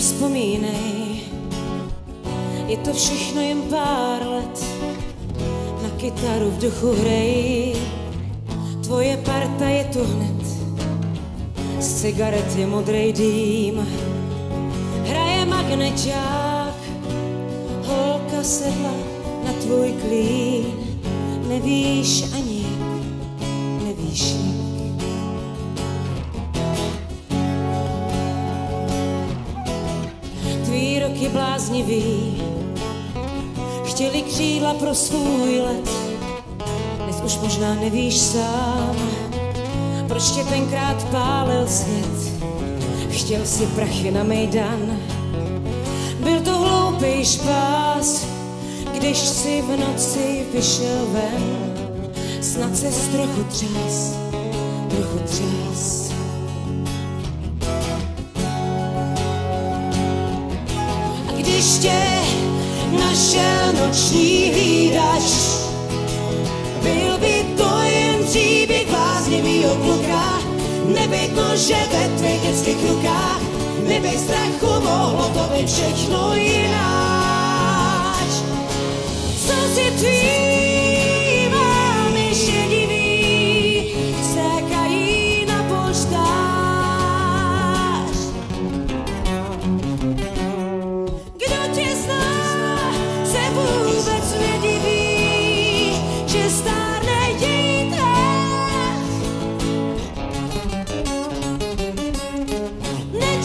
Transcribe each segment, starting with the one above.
chvilku vzpomínej, je to všechno jen pár let, na kytaru v duchu hrej, tvoje parta je tu hned, z cigaret je modrej dým, hraje magneťák, holka sedla na tvůj klín, nevíš ani Roky bláznivý chtěli křídla pro svůj let. Dnes už možná nevíš sám, proč tě tenkrát pálil svět. Chtěl si prachy na Mejdan, byl to hloupý špás, když si v noci vyšel ven. Snad se trochu třás, trochu třás. Tě našel noční hlídač, byl by to jen příběh bláznivýho kluka, nebytno, že ve tvých dětských rukách, nebej strachu, mohlo to být všechno jináč.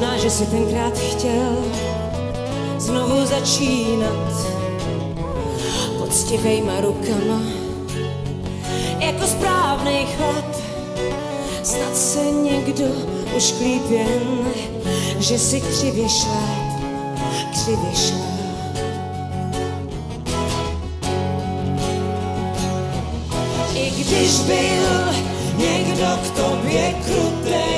možná, že si tenkrát chtěl znovu začínat poctivejma rukama, jako správnej chlap. Snad se někdo už klíp jen, že si křivě šláp, křivě šláp. I když byl někdo k tobě krutej,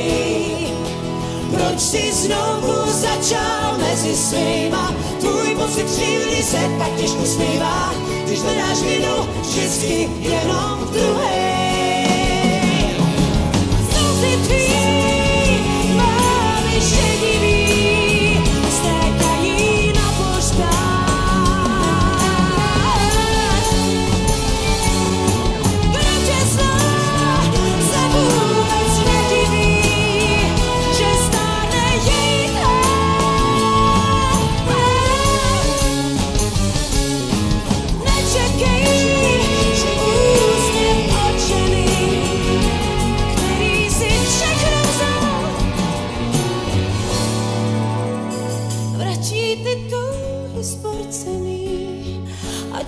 proč si znovu začal mezi svýma? Tvůj pocit křivdy se tak těžko smívá, když hledáš vinu vždycky jenom v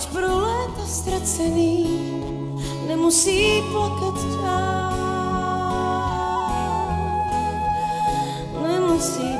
pro léta ztracený nemusí plakat dál. Nemusí